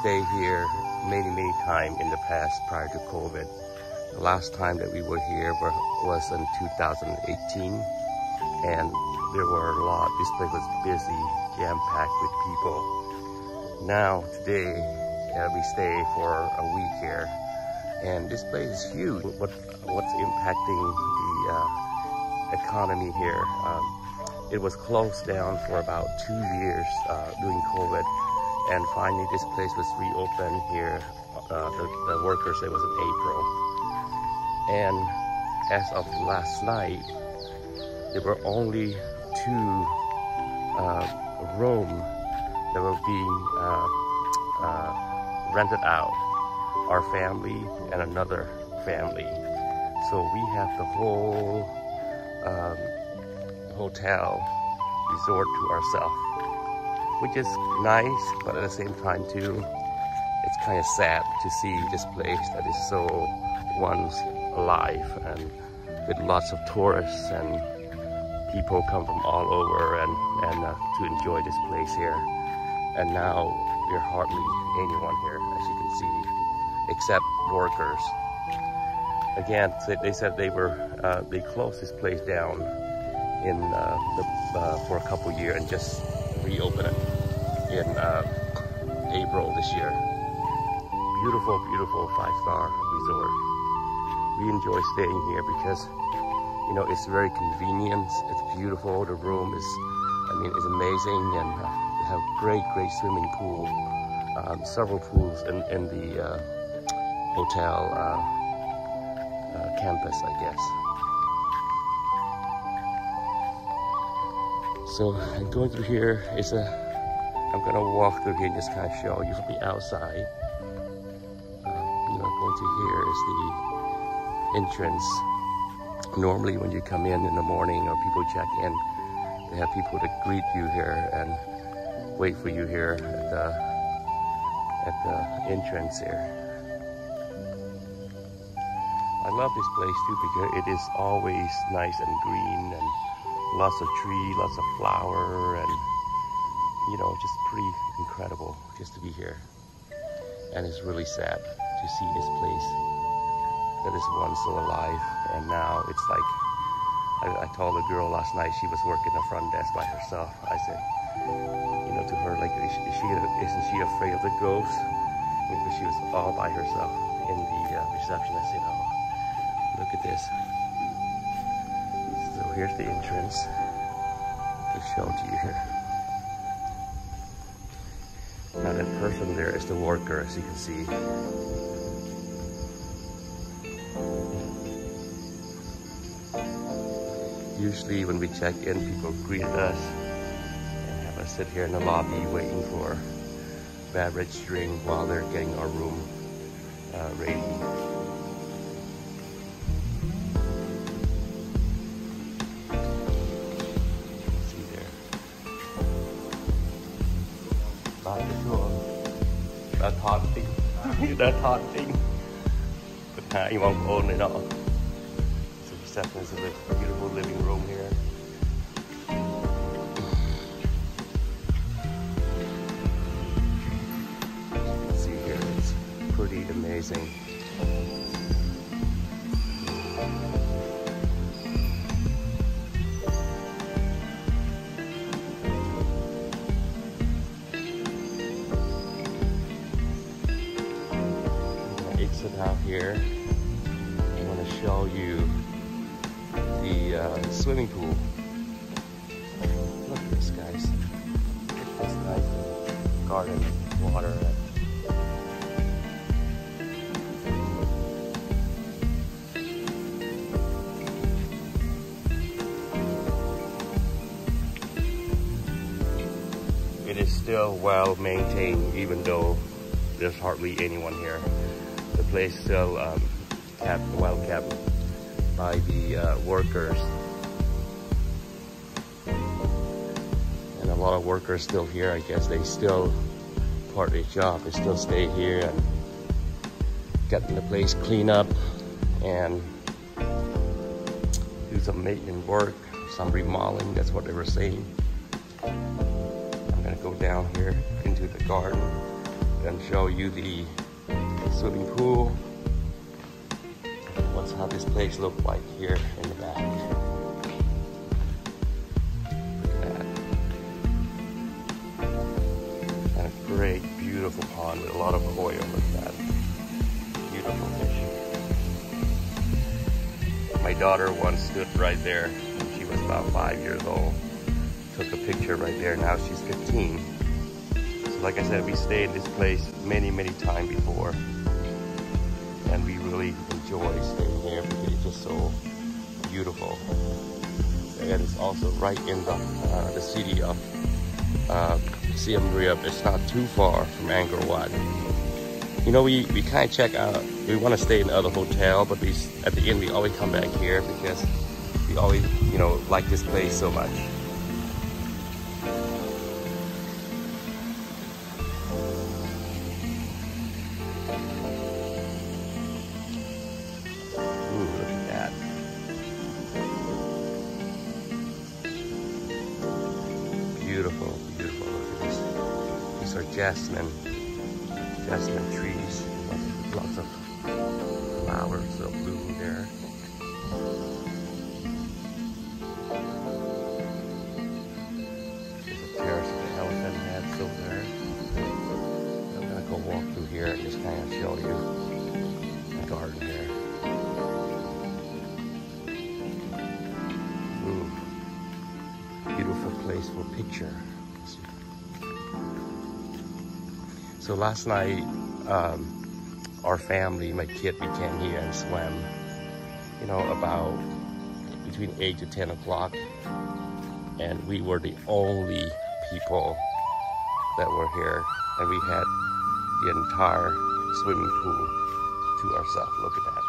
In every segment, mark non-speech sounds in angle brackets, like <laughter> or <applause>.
stay here many, many times in the past prior to COVID. The last time that we were here were, was in 2018 and there were a lot, this place was busy, jam-packed with people. Now, today, uh, we stay for a week here and this place is huge. What, what's impacting the uh, economy here? Um, it was closed down for about two years uh, during COVID and finally this place was reopened here. Uh, the, the workers, it was in April. And as of last night, there were only two uh, rooms that were being uh, uh, rented out. Our family and another family. So we have the whole um, hotel resort to ourselves, which is nice, but at the same time too, it's kind of sad to see this place that is so once alive and with lots of tourists and people come from all over and, and uh, to enjoy this place here. And now there's hardly anyone here, as you can see, except workers. Again, they said they were uh, they closed this place down in uh, the, uh, for a couple years and just reopen it in uh, April this year. Beautiful, beautiful five-star resort. We enjoy staying here because you know it's very convenient. It's beautiful. The room is, I mean, it's amazing, and uh, they have great, great swimming pool. Um, several pools in, in the uh, hotel campus, I guess. So I'm going through here is a, I'm gonna walk through here and just kind of show you from the outside. Um, you know, going to here is the entrance. Normally when you come in in the morning or people check in, they have people to greet you here and wait for you here at the, at the entrance here. I love this place too because it is always nice and green and lots of tree, lots of flower, and you know, just pretty incredible just to be here. And it's really sad to see this place that is once so alive, and now it's like I, I told a girl last night she was working the front desk by herself. I said, you know, to her like, is she, is she isn't she afraid of the ghosts? Because she was all by herself in the uh, reception. I said, oh, look at this So here's the entrance. Just show to you here. That there is the worker, as you can see. Usually when we check in, people greet us and have us sit here in the lobby waiting for beverage drink while they're getting our room uh, ready. hot thing. <laughs> that hot thing. But uh, now you won't own it all. So this definitely is a beautiful living room here. pretty amazing. This nice garden water. It is still well maintained even though there's hardly anyone here The place still um, kept, well kept by the uh, workers. Lot of workers still here, I guess they still, part of their job, they still stay here and getting the place clean up and do some maintenance work, some remodeling, that's what they were saying. I'm gonna go down here into the garden and show you the swimming pool. What's how this place look like here in the back. Great, beautiful pond with a lot of koi. At that. Beautiful fish. My daughter once stood right there when she was about five years old. Took a picture right there. Now she's 15. So like I said, we stayed in this place many, many times before. And we really enjoy staying here because it's just so beautiful. And it's also right in the, uh, the city of uh, Siem Reap. It's not too far from Angkor Wat. You know, we, we kind of check out, we want to stay in other hotel, but we, at the end we always come back here because we always, you know, like this place so much. Jasmine, jasmine trees. Lots of flowers that bloom there. There's a terrace the elephant heads over there. I'm gonna go walk through here and just kind of show you the garden here. Ooh, beautiful place for picture. So last night, um, our family, my kid, we came here and swam. You know, about between eight to ten o'clock, and we were the only people that were here, and we had the entire swimming pool to ourselves. Look at that!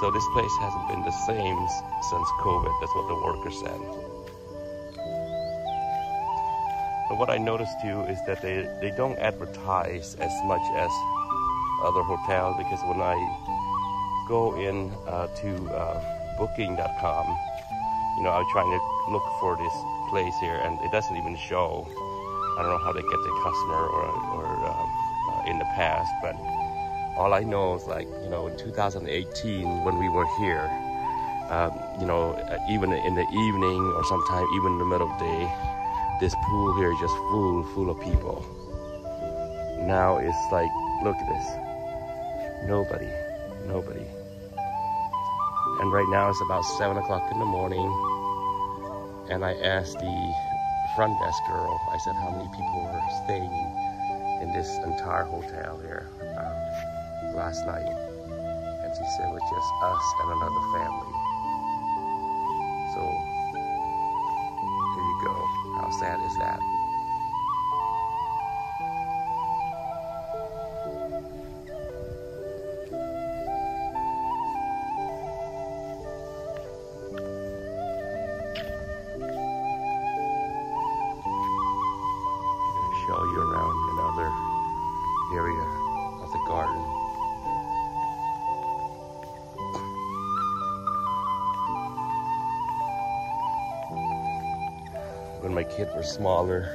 So this place hasn't been the same since COVID. That's what the worker said. But what I noticed too is that they, they don't advertise as much as other hotels because when I go in uh, to uh, booking.com, you know, I'm trying to look for this place here and it doesn't even show. I don't know how they get the customer or, or um, uh, in the past, but all I know is like, you know, in 2018 when we were here, um, you know, uh, even in the evening or sometime even in the middle of the day, this pool here is just full, full of people. Now it's like, look at this. Nobody, nobody. And right now it's about seven o'clock in the morning. And I asked the front desk girl, I said, how many people were staying in this entire hotel here last night? And she said, it was just us and another family. So, here you go. How sad is that? When my kids were smaller,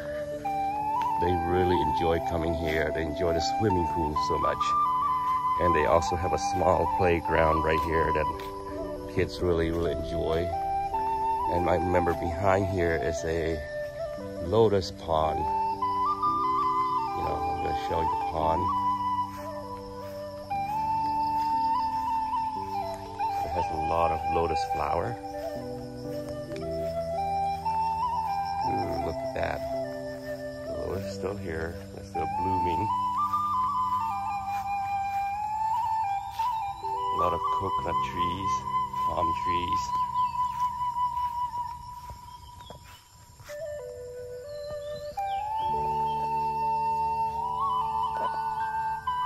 they really enjoyed coming here. They enjoy the swimming pool so much. And they also have a small playground right here that kids really, really enjoy. And I remember behind here is a lotus pond. You know, I'm gonna show you the pond. It has a lot of lotus flower. Trees, palm trees.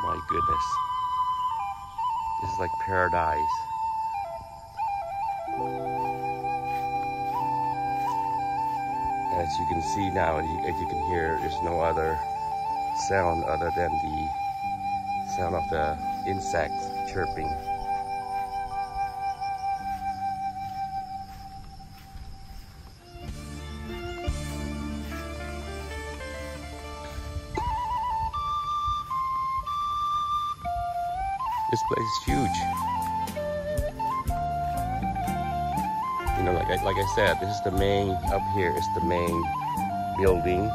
My goodness. This is like paradise. As you can see now, as you can hear, there's no other sound other than the sound of the insects chirping. Place is huge. You know, like I, like I said, this is the main, up here is the main building.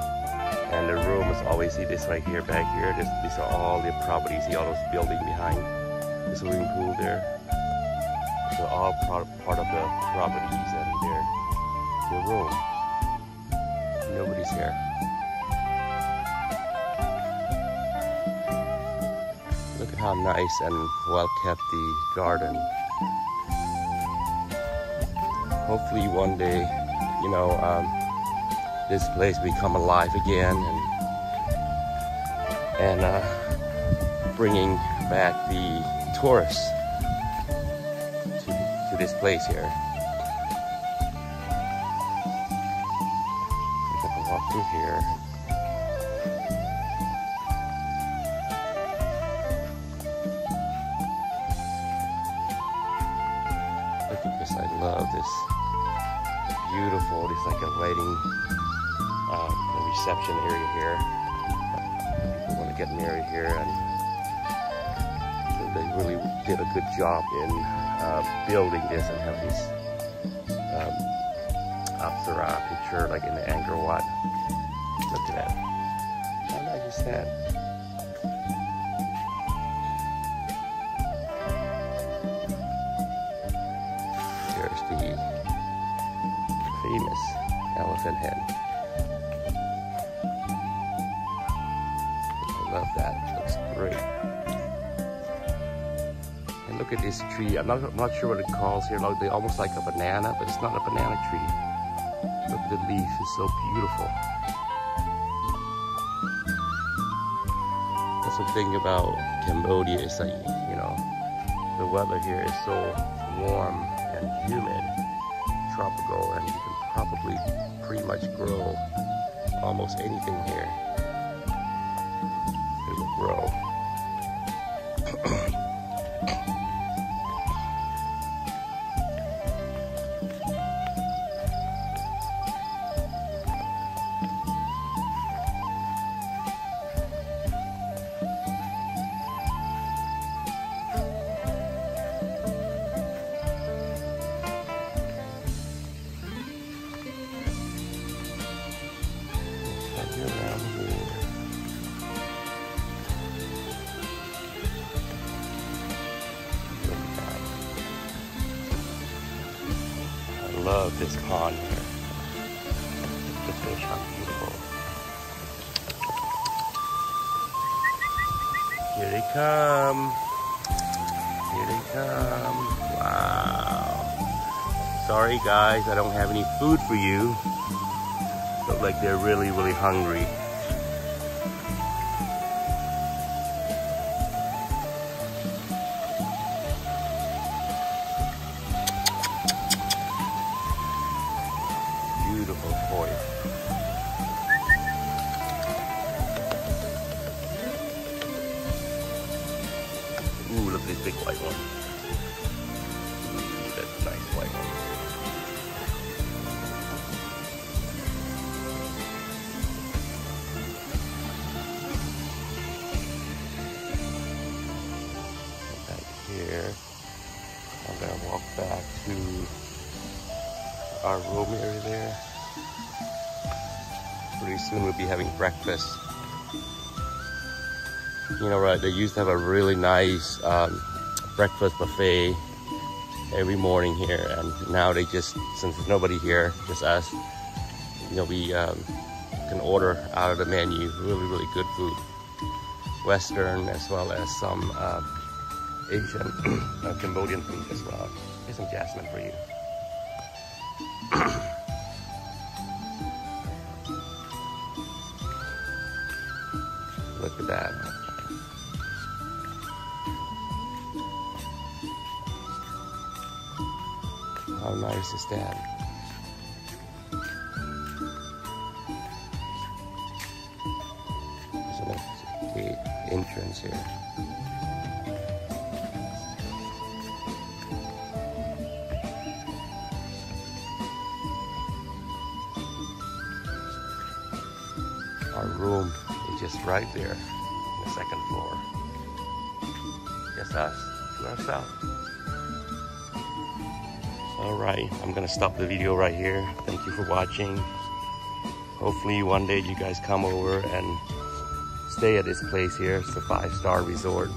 And the room is always, see this right here, back here, this, these are all the properties, see all those buildings behind. The swimming pool there. So all part, part of the properties and their, the room. Nobody's here. How nice and well kept the garden. Hopefully one day, you know, um, this place become alive again and and uh, bringing back the tourists to, to this place here. Got to walk through here. Reception area here. People want to get married here and they really did a good job in uh, building this and have this um, Apsara picture like in the Angkor Wat. Look at that. How nice is that? There's the famous elephant head. Love that. Looks great. And look at this tree. I'm not, I'm not sure what it calls here. Like, they almost like a banana, but it's not a banana tree. Look at the leaf. It's so beautiful. That's the thing about Cambodia is that, you know, the weather here is so warm and humid, tropical, and you can probably pretty much grow almost anything here. Grow. Love this pond here. The fish, how beautiful. Here they come. Here they come. Wow. Sorry guys, I don't have any food for you. Look like they're really, really hungry. You know, right? They used to have a really nice um, breakfast buffet every morning here, and now they just, since there's nobody here, just us, you know, we um, can order out of the menu. Really, really good food. Western as well as some uh, Asian, <clears throat> uh, Cambodian food as well. Here's some jasmine for you. <coughs> Look at that. How nice is that? So that's the entrance here. Our room is just right there, the second floor. Just us to ourselves. All right, I'm gonna stop the video right here. Thank you for watching. Hopefully one day you guys come over and stay at this place here. It's a five-star resort.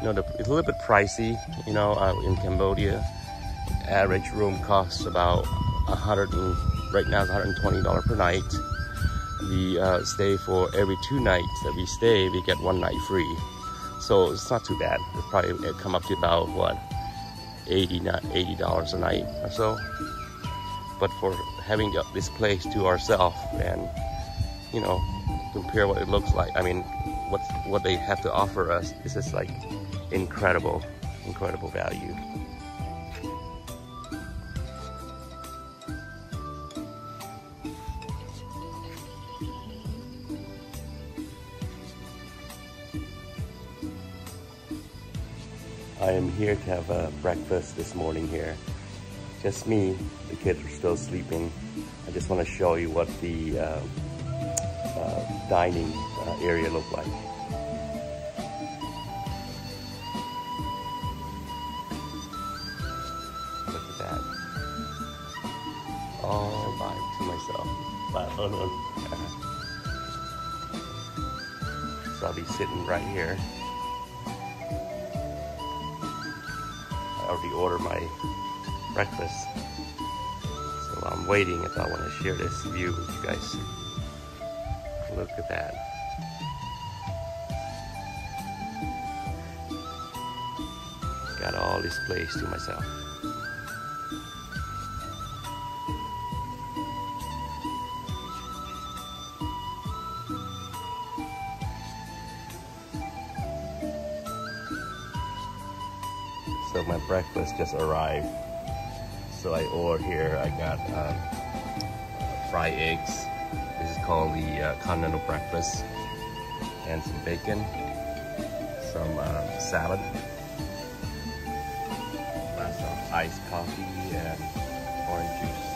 You know, the, it's a little bit pricey, you know, uh, in Cambodia. Average room costs about a hundred and right now it's $120 per night. We uh, stay for every two nights that we stay, we get one night free. So it's not too bad. It probably come up to about what 80 not $80 a night or so. But for having this place to ourselves and you know compare what it looks like. I mean, what what they have to offer us. This is like incredible, incredible value. I am here to have a breakfast this morning here. Just me, the kids are still sleeping. I just want to show you what the uh, uh, dining uh, area look like. Look at that. All by to myself. <laughs> so I'll be sitting right here. Ordered my breakfast. So I'm waiting if I want to share this view with you guys. Look at that. Got all this place to myself. So my breakfast just arrived. So I ordered here, I got um, fried eggs, this is called the uh, continental breakfast. And some bacon, some uh, salad, of iced coffee and orange juice.